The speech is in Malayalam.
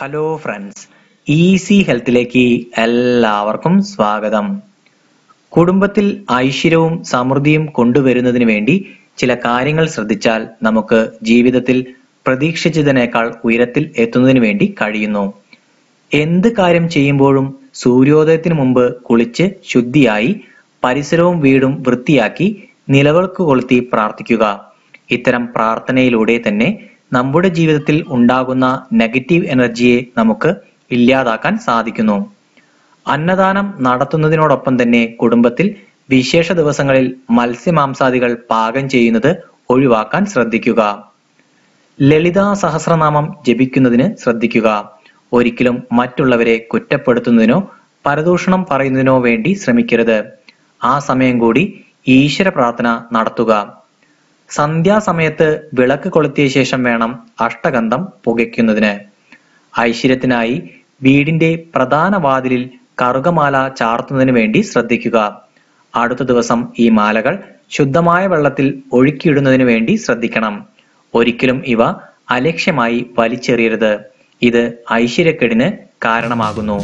ഹലോ ഫ്രണ്ട്സ് ഈസി ഹെൽത്തിലേക്ക് എല്ലാവർക്കും സ്വാഗതം. കുടുംബത്തിൽ ഐശ്വര്യവും സമൃദ്ധിയും കൊണ്ടുവരുന്നതിന് വേണ്ടി ചില കാര്യങ്ങൾ ശ്രദ്ധിച്ചാൽ നമുക്ക് ജീവിതത്തിൽ പ്രതീക്ഷിച്ചതിനേക്കാൾ ഉയരത്തിൽ എത്തുന്നതിന് വേണ്ടി കഴിയുന്നു. എന്ത് കാര്യം ചെയ്യുമ്പോഴും സൂര്യോദയത്തിന് മുമ്പ് കുളിച്ച് ശുദ്ധിയായി പരിസരവും വീടും വൃത്തിയാക്കി നിലവിളക്ക് കൊളുത്തി പ്രാർത്ഥിക്കുക. ഇത്തരം പ്രാർത്ഥനയിലൂടെ തന്നെ നമ്മുടെ ജീവിതത്തിൽ ഉണ്ടാകുന്ന നെഗറ്റീവ് എനർജിയെ നമുക്ക് ഇല്ലാതാക്കാൻ സാധിക്കുന്നു. അന്നദാനം നടത്തുന്നതിനോടൊപ്പം തന്നെ കുടുംബത്തിൽ വിശേഷ ദിവസങ്ങളിൽ മത്സ്യമാംസാദികൾ പാകം ചെയ്യുന്നത് ഒഴിവാക്കാൻ ശ്രദ്ധിക്കുക. ലളിതാ സഹസ്രനാമം ജപിക്കുന്നതിന് ശ്രദ്ധിക്കുക. ഒരിക്കലും മറ്റുള്ളവരെ കുറ്റപ്പെടുത്തുന്നതിനോ പരദൂഷണം പറയുന്നതിനോ വേണ്ടി ശ്രമിക്കരുത്. ആ സമയം കൂടി ഈശ്വര പ്രാർത്ഥന നടത്തുക. സന്ധ്യാസമയത്ത് വിളക്ക് കൊളുത്തിയ ശേഷം വേണം അഷ്ടഗന്ധം പുകയ്ക്കുന്നതിന്. ഐശ്വര്യത്തിനായി വീടിന്റെ പ്രധാന വാതിലിൽ കറുകമാല ചാർത്തുന്നതിന് വേണ്ടി ശ്രദ്ധിക്കുക. അടുത്ത ദിവസം ഈ മാലകൾ ശുദ്ധമായ വെള്ളത്തിൽ ഒഴുക്കിയിടുന്നതിന് വേണ്ടി ശ്രദ്ധിക്കണം. ഒരിക്കലും ഇവ അലക്ഷ്യമായി വലിച്ചെറിയരുത്. ഇത് ഐശ്വര്യക്കെടിന് കാരണമാകുന്നു.